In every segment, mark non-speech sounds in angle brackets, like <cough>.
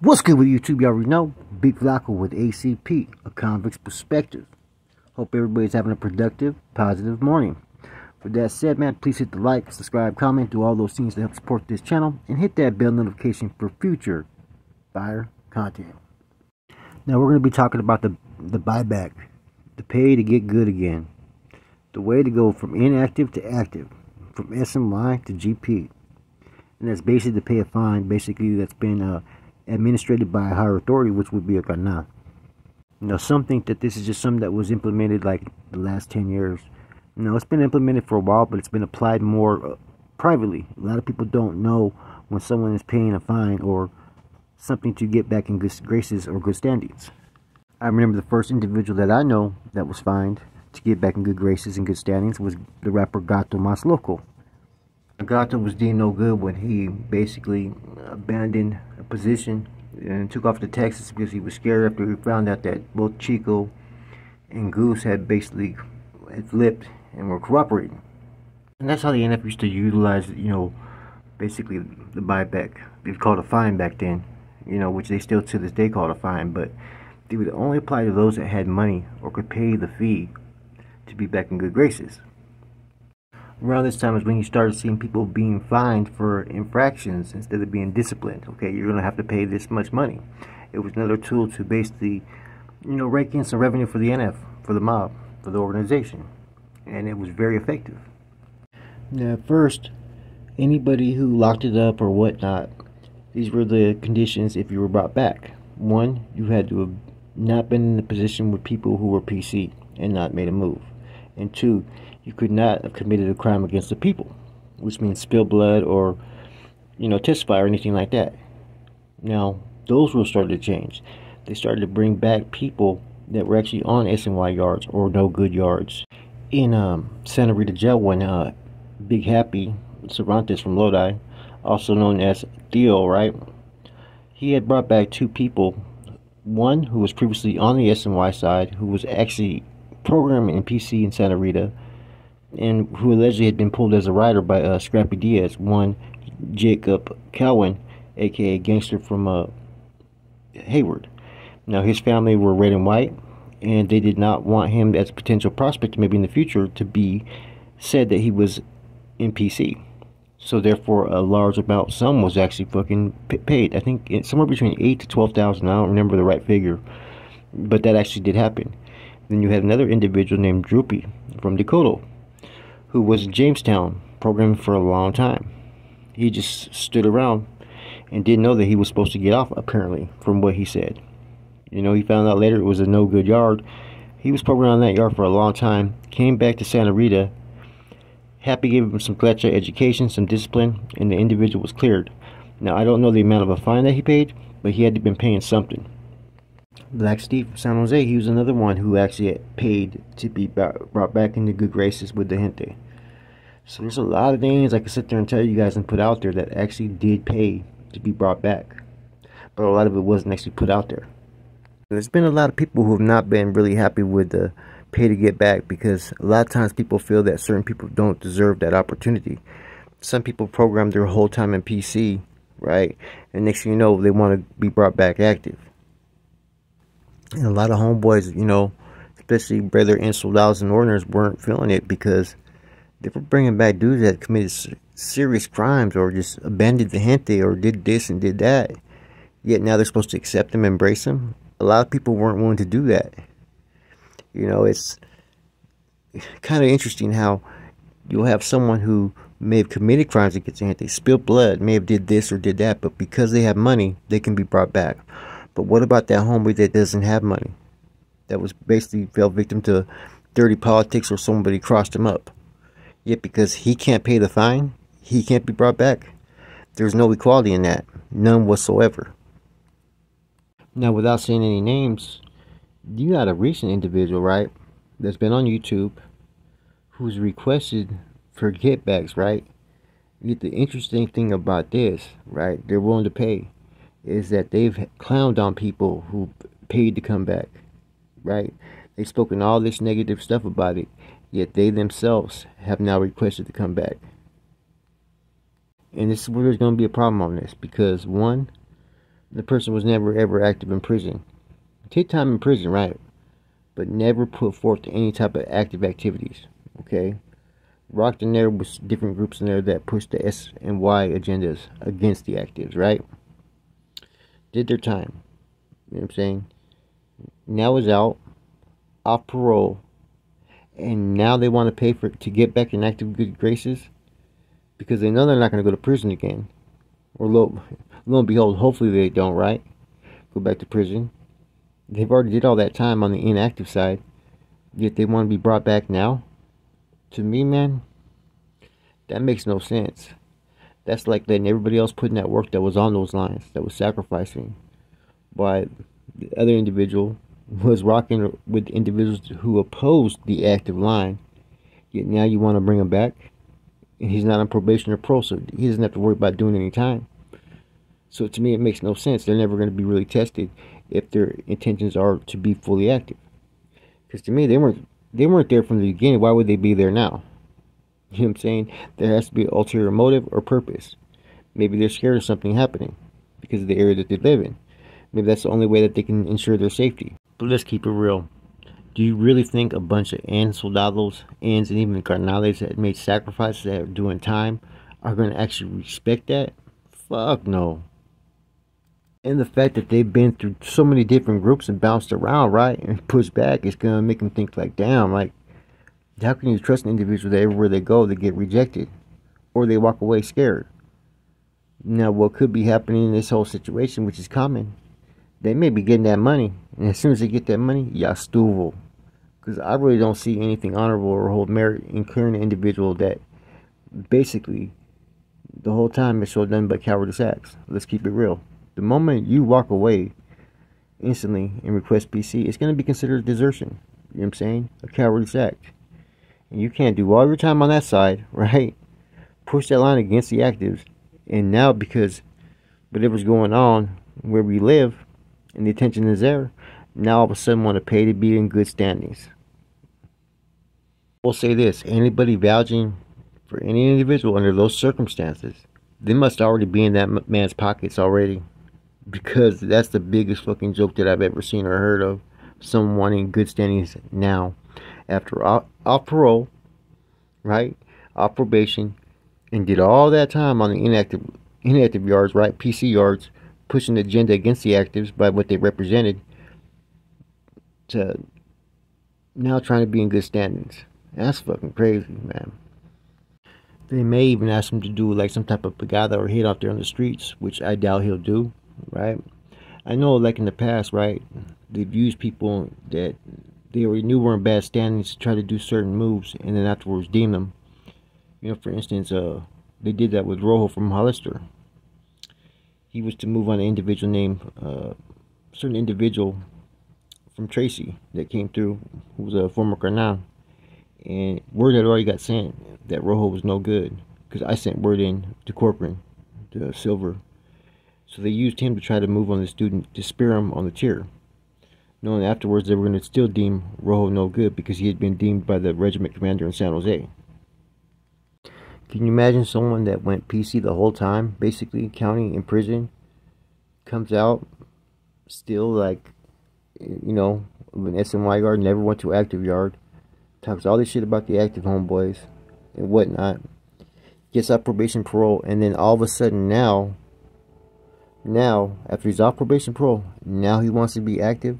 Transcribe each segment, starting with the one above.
What's good with YouTube? Y'all already know. Big Flacco with ACP, a convict's perspective. Hope everybody's having a productive, positive morning. With that said, man, please hit the like, subscribe, comment, do all those things to help support this channel, and hit that bell notification for future fire content. Now we're going to be talking about the the buyback, the pay to get good again, the way to go from inactive to active, from SNY to GP, and that's basically to pay a fine. Basically, that's been uh, administrated by a higher authority, which would be a Ghana. Now, some think that this is just something that was implemented like the last 10 years. No, it's been implemented for a while, but it's been applied more uh, privately. A lot of people don't know when someone is paying a fine or something to get back in good graces or good standings. I remember the first individual that I know that was fined to get back in good graces and good standings was the rapper Gato Mas Loco. Gato was deemed no good when he basically abandoned a position and took off to Texas because he was scared after he found out that both Chico and Goose had basically had flipped and were cooperating. And that's how the NF used to utilize, you know, basically the buyback. Was called a fine back then, you know, which they still to this day call a fine, but they would only apply to those that had money or could pay the fee to be back in good graces around this time is when you started seeing people being fined for infractions instead of being disciplined. Okay, you're going to have to pay this much money. It was another tool to basically, you know, rake in some revenue for the NF, for the mob, for the organization. And it was very effective. Now, first, anybody who locked it up or whatnot, these were the conditions if you were brought back. One, you had to have not been in the position with people who were PC and not made a move. And two, you could not have committed a crime against the people, which means spill blood or, you know, testify or anything like that. Now, those rules started to change. They started to bring back people that were actually on SNY yards or no good yards. In um, Santa Rita Jail, when uh, Big Happy Cervantes from Lodi, also known as Theo, right? He had brought back two people. One who was previously on the SNY side, who was actually programming in PC in Santa Rita, and who allegedly had been pulled as a rider by uh, Scrappy Diaz, one Jacob Cowan, aka Gangster from uh, Hayward. Now, his family were red and white, and they did not want him as a potential prospect, maybe in the future, to be said that he was in PC. So, therefore, a large amount sum was actually fucking paid. I think it's somewhere between eight to twelve thousand. I don't remember the right figure, but that actually did happen. Then you had another individual named Droopy from Dakota who was in Jamestown programming for a long time. He just stood around and didn't know that he was supposed to get off, apparently, from what he said. You know, he found out later it was a no good yard. He was programming on that yard for a long time, came back to Santa Rita. Happy gave him some Fletcher education, some discipline, and the individual was cleared. Now, I don't know the amount of a fine that he paid, but he had been paying something. Black Steve from San Jose, he was another one who actually paid to be brought back into good graces with the gente. So there's a lot of things I could sit there and tell you guys and put out there that actually did pay to be brought back. But a lot of it wasn't actually put out there. There's been a lot of people who have not been really happy with the pay to get back because a lot of times people feel that certain people don't deserve that opportunity. Some people program their whole time in PC, right? And next thing you know, they want to be brought back active. And a lot of homeboys, you know, especially brother and soldados and ordiners weren't feeling it because they were bringing back dudes that committed serious crimes or just abandoned the gente or did this and did that. Yet now they're supposed to accept them, embrace them. A lot of people weren't willing to do that. You know, it's <laughs> kind of interesting how you'll have someone who may have committed crimes against the gente, spilled blood, may have did this or did that, but because they have money, they can be brought back. But what about that homeboy that doesn't have money? That was basically fell victim to dirty politics or somebody crossed him up. Yet because he can't pay the fine, he can't be brought back. There's no equality in that. None whatsoever. Now, without saying any names, you got a recent individual, right, that's been on YouTube who's requested for getbacks, right? Yet the interesting thing about this, right, they're willing to pay is that they've clowned on people who paid to come back, right? They've spoken all this negative stuff about it, yet they themselves have now requested to come back. And this is where there's going to be a problem on this because, one, the person was never ever active in prison. Take time in prison, right? But never put forth any type of active activities. Okay? Rocked in there with different groups in there that pushed the S and Y agendas against the actives, right? Did their time. You know what I'm saying? Now is out, off parole, and now they want to pay for to get back in active good graces because they know they're not going to go to prison again. Or lo, lo and behold, hopefully they don't, right? Go back to prison. They've already did all that time on the inactive side, yet they want to be brought back now. To me, man, that makes no sense. That's like letting everybody else put in that work that was on those lines, that was sacrificing. But the other individual <laughs> was rocking with individuals who opposed the active line. Yet now you want to bring him back? And he's not on probation or parole, so he doesn't have to worry about doing any time. So to me, it makes no sense. They're never going to be really tested if their intentions are to be fully active. Because to me, they weren't they weren't there from the beginning. Why would they be there now? You know what I'm saying? There has to be an ulterior motive or purpose. Maybe they're scared of something happening because of the area that they live in. Maybe that's the only way that they can ensure their safety. But let's keep it real. Do you really think a bunch of AND soldados, ANDs, and even carnales that made sacrifices that are doing time are going to actually respect that? Fuck no. And the fact that they've been through so many different groups and bounced around, right, and pushed back, is going to make them think like, damn, like, how can you trust an individual that everywhere they go, they get rejected? Or they walk away scared? Now, what could be happening in this whole situation, which is common, they may be getting that money. And as soon as they get that money, ya. Because I really don't see anything honorable or hold merit in clearing an individual that basically the whole time is so done but cowardice acts. Let's keep it real. The moment you walk away instantly and request PC, it's going to be considered desertion. You know what I'm saying? A cowardice act. You can't do all your time on that side, <laughs> right? Push that line against the actives. And now because whatever's going on where we live, and the attention is there, now all of a sudden want to pay to be in good standings. We'll say this anybody vouching for any individual under those circumstances, they must already be in that man's pockets already. Because that's the biggest fucking joke that I've ever seen or heard of. Someone in good standings now. After off, parole, right? Off probation, and did all that time on the inactive inactive yards, right? PC yards, pushing the agenda against the actives by what they represented to now trying to be in good standings. That's fucking crazy, man. They may even ask him to do like some type of pagada or hit out there on the streets, which I doubt he'll do, right? I know, like in the past, right, they've used people that they already knew we were in bad standings to try to do certain moves and then afterwards deem them. You know, for instance, uh, they did that with Rojo from Hollister. He was to move on an individual name, uh, certain individual from Tracy that came through who was a former Carnal. And word had already got sent that Rojo was no good because I sent word in to Corcoran to Silver. So they used him to try to move on the student to spear him on the tier knowing afterwards they were going to still deem Rojo no good because he had been deemed by the regiment commander in San Jose can you imagine someone that went PC the whole time, basically, county in prison, comes out, still like, you know, an SNY guard, never went to active yard, talks all this shit about the active homeboys and whatnot, gets off probation parole, and then all of a sudden now, now, after he's off probation parole, now he wants to be active.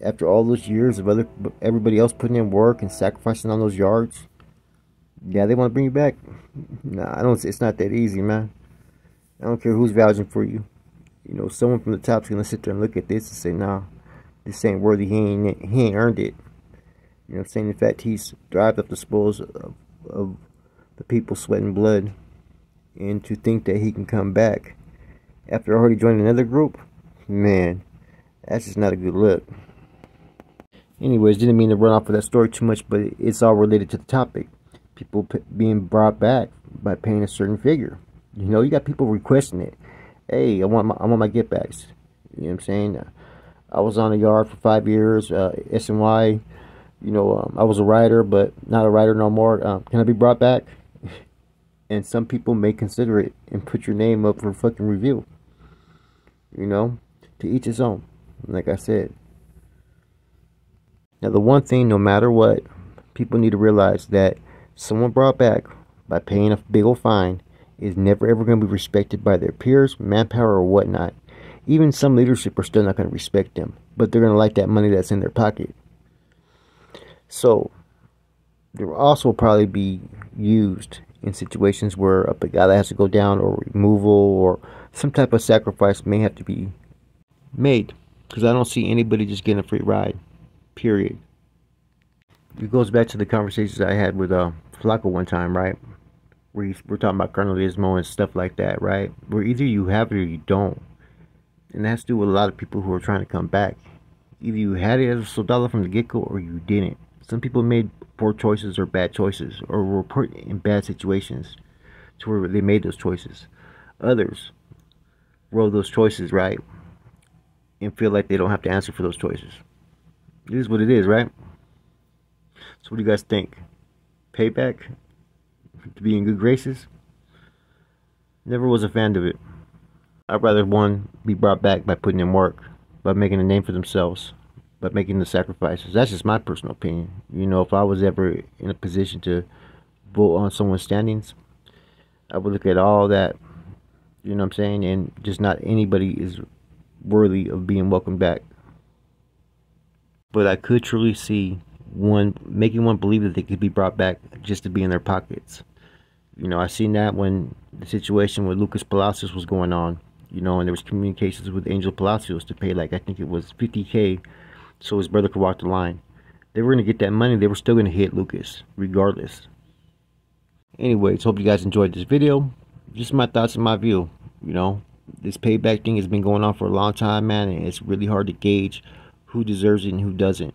After all those years of other everybody else putting in work and sacrificing on those yards, yeah, they want to bring you back. Nah, I don't. It's not that easy, man. I don't care who's vouching for you. You know, someone from the top's gonna sit there and look at this and say, "Nah, this ain't worthy. He ain't. He ain't earned it." You know, what I'm saying in fact he's thrived up the spoils of, of the people sweating blood, and to think that he can come back after already joining another group, man, that's just not a good look. Anyways, didn't mean to run off of that story too much, but it's all related to the topic people being brought back by paying a certain figure. You know, you got people requesting it. Hey, I want my, I want my get backs. You know what I'm saying? I was on a yard for five years, uh, SNY. You know, um, I was a writer, but not a writer no more. Um, can I be brought back? <laughs> and some people may consider it and put your name up for fucking review. You know, to each his own. Like I said. Now, the one thing, no matter what, people need to realize that someone brought back by paying a big old fine is never ever going to be respected by their peers, manpower, or whatnot. Even some leadership are still not going to respect them, but they're going to like that money that's in their pocket. So, there will also probably be used in situations where a guy that has to go down or removal or some type of sacrifice may have to be made because I don't see anybody just getting a free ride. Period. It goes back to the conversations I had with uh, Flacco one time, right? Where we're talking about carnalismo and stuff like that, right? Where either you have it or you don't. And that has to do with a lot of people who are trying to come back. Either you had it as a soldado from the get-go or you didn't. Some people made poor choices or bad choices or were put in bad situations to where they made those choices. Others roll those choices right and feel like they don't have to answer for those choices. It is what it is, right? So what do you guys think? Payback? To be in good graces? Never was a fan of it. I'd rather one be brought back by putting in work, by making a name for themselves, by making the sacrifices. That's just my personal opinion. You know, if I was ever in a position to vote on someone's standings, I would look at all that, you know what I'm saying, and just not anybody is worthy of being welcomed back. But I could truly see one making one believe that they could be brought back just to be in their pockets. You know, I seen that when the situation with Lucas Palacios was going on. You know, and there was communications with Angel Palacios to pay like I think it was 50k so his brother could walk the line. They were going to get that money. They were still going to hit Lucas, regardless. Anyways, hope you guys enjoyed this video. Just my thoughts and my view. You know, this payback thing has been going on for a long time, man, and it's really hard to gauge who deserves it and who doesn't.